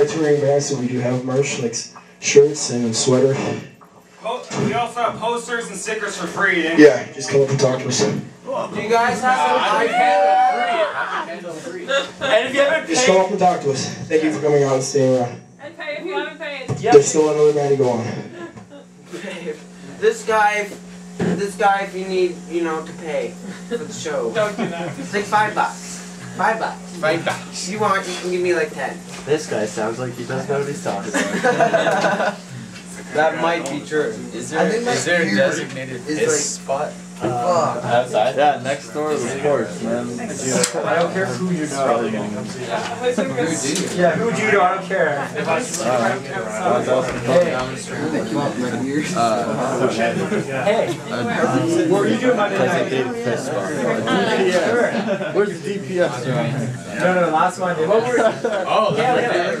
out. We touring band, so we do have merch like shirts and sweater. Po- we also have posters and stickers for free. And Yeah, just come up and talk to us. Do you guys have uh, And if you haven't paid, Just come up and talk to us. Thank you for coming out and staying around. And pay if you haven't paid. There's still another band to go on. This guy, this guy, if you need, you know, to pay for the show. don't do that. It's like five bucks. Five bucks. Five bucks. You want, you can give me like ten. This guy sounds like he doesn't know what he's talking about. That might be true. Is there I think my is there a designated piss like- spot? Fuck. Outside? Yeah, next door is the porch, man. I don't care who you know. Who do you? Yeah, who do you know? I don't care. If I see That's awesome. Hey, Uh, hey, what were you doing Monday night? Designated piss spot. Where's the DPS? No, no, last Monday. What were? oh, Yeah, yeah.